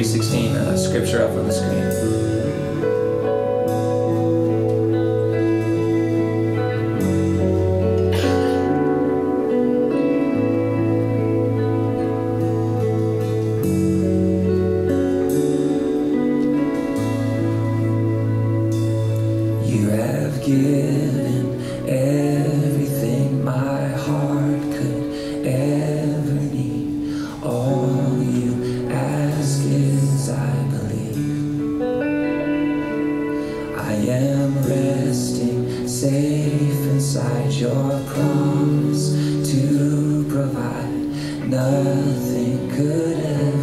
3.16 uh, scripture up on the screen. You have given. am resting safe inside your promise to provide. Nothing could ever.